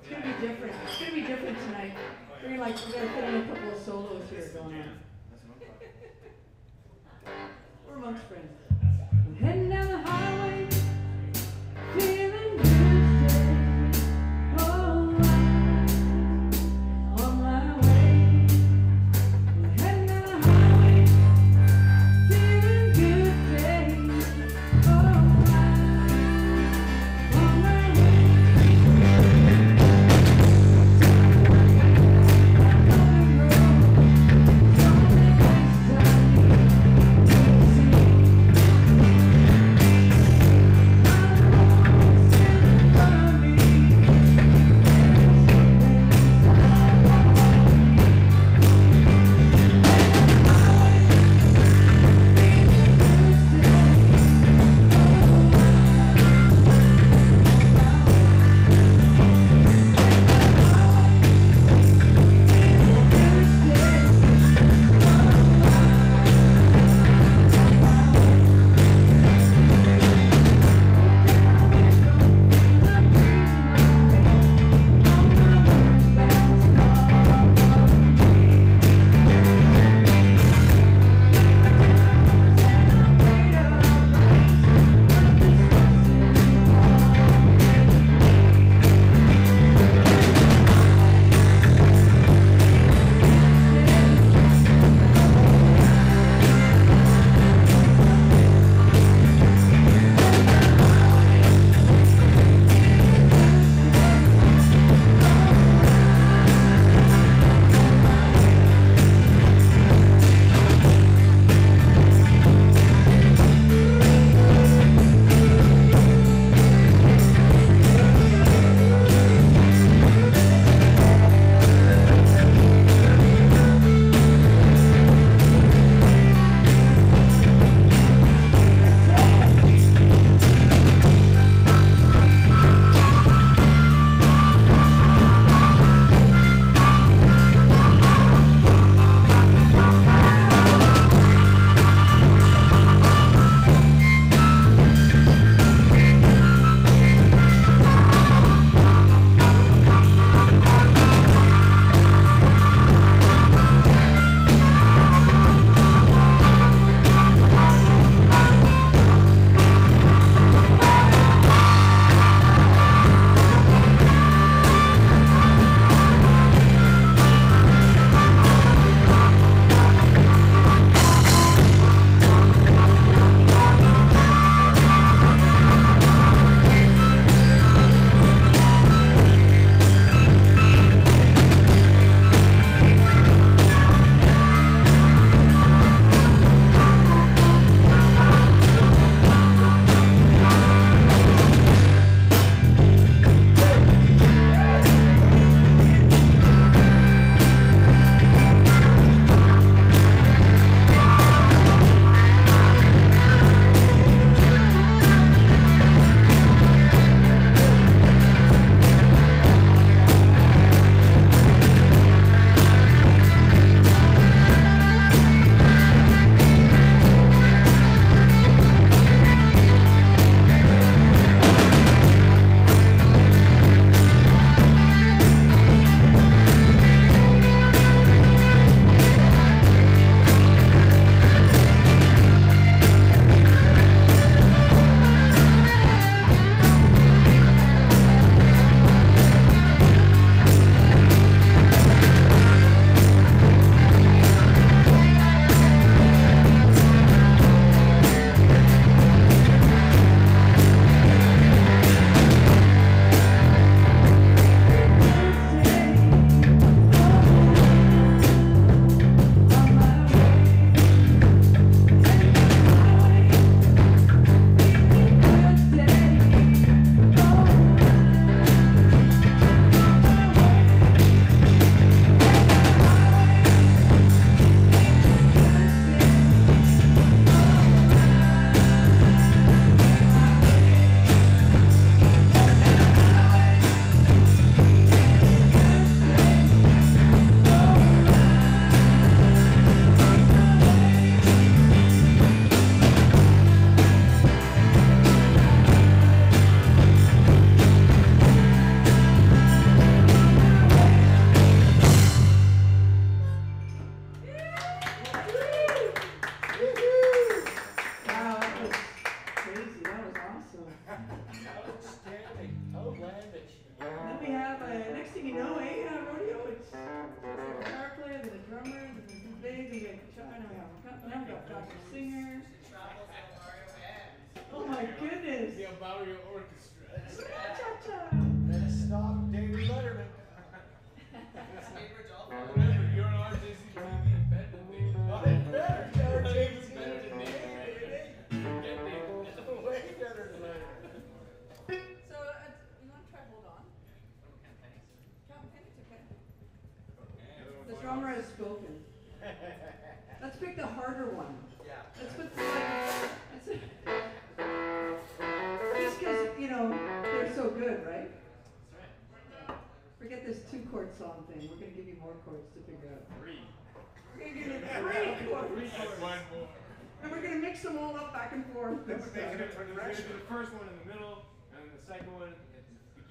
It's gonna be different. It's gonna be different tonight. We're gonna like, we gotta put in a couple of solos here going on. That's what I'm talking We're amongst friends.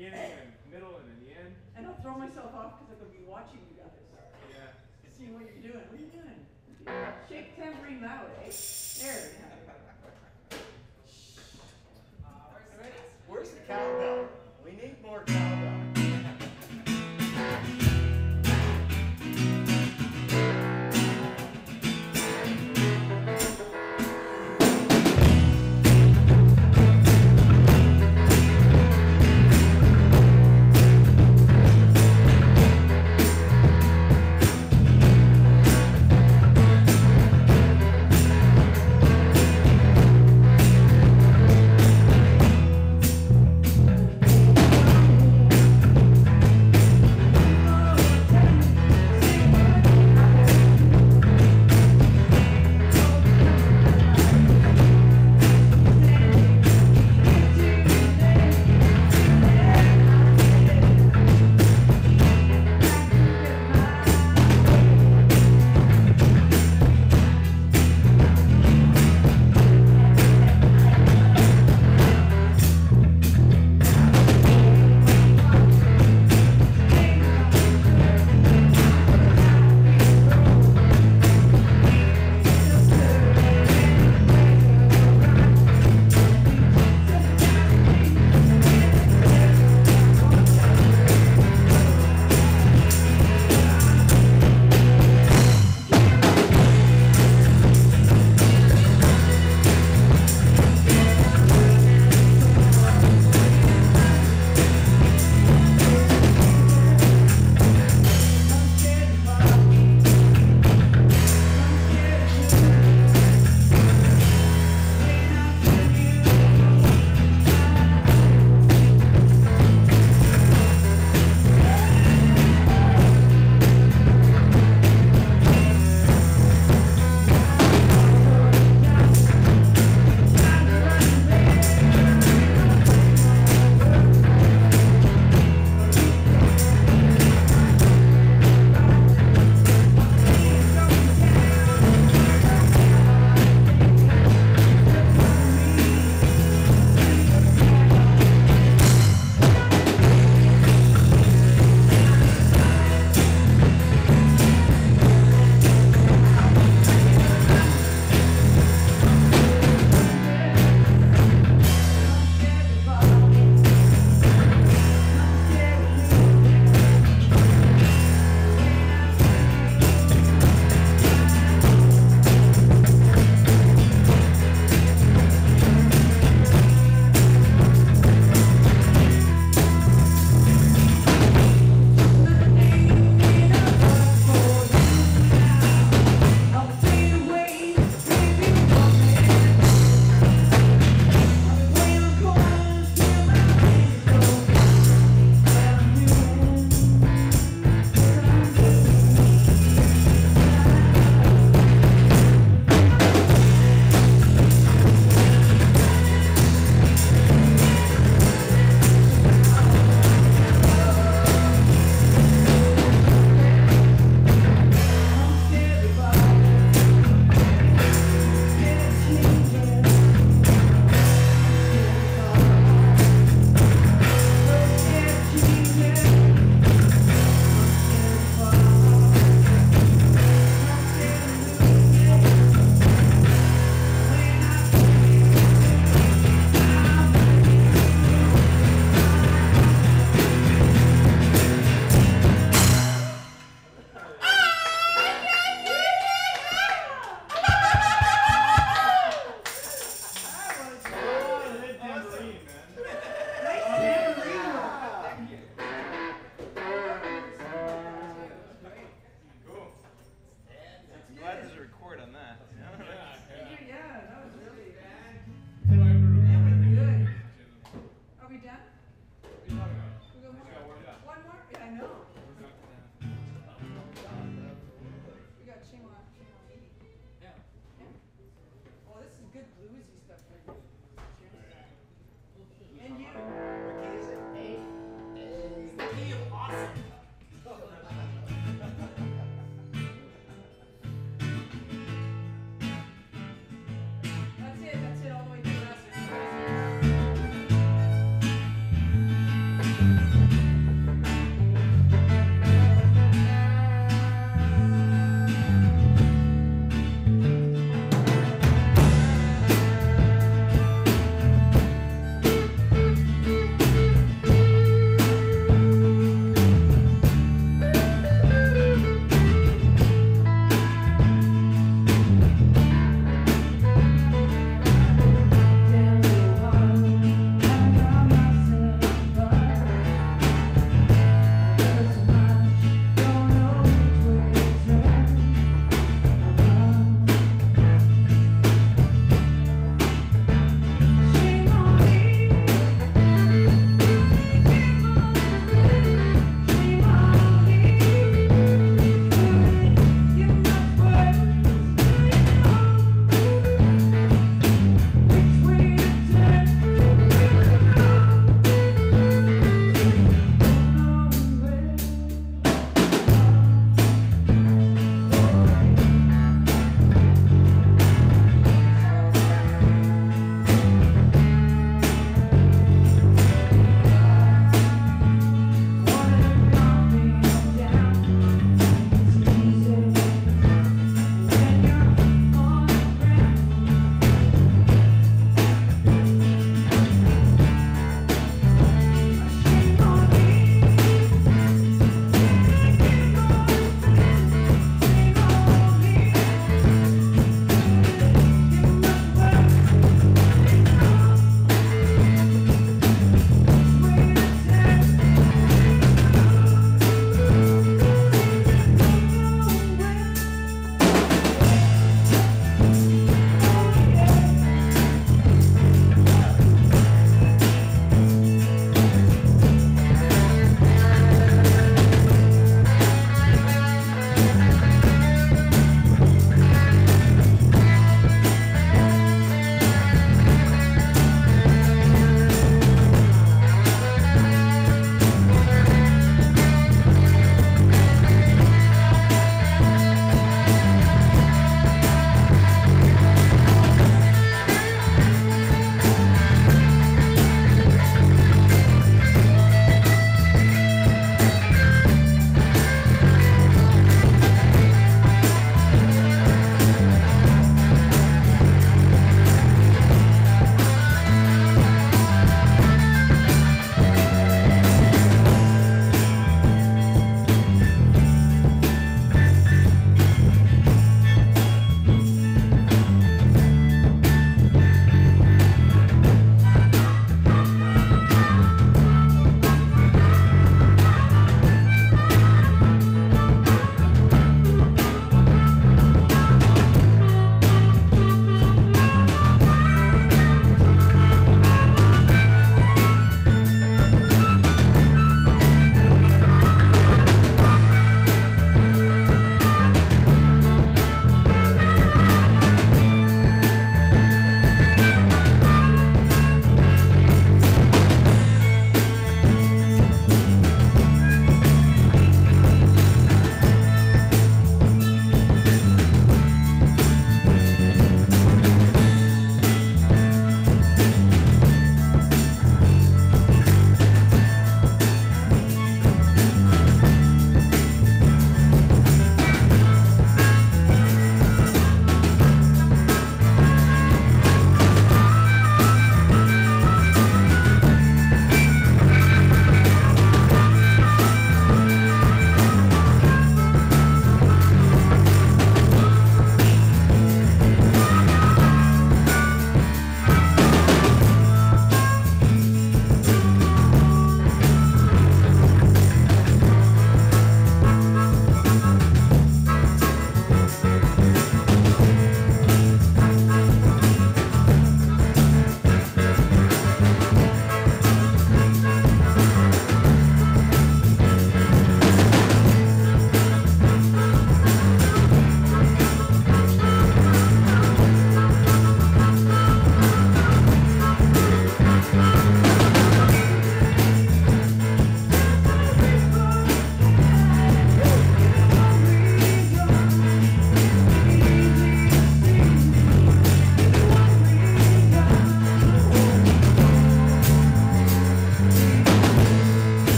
beginning and middle and in the end. And I'll throw myself off because I'm gonna be watching you guys. Yeah. Seeing what you're doing. What are you doing? Shake tambourine loud, eh? There. Uh, where's the cowbell? We need more cowbell. Awesome.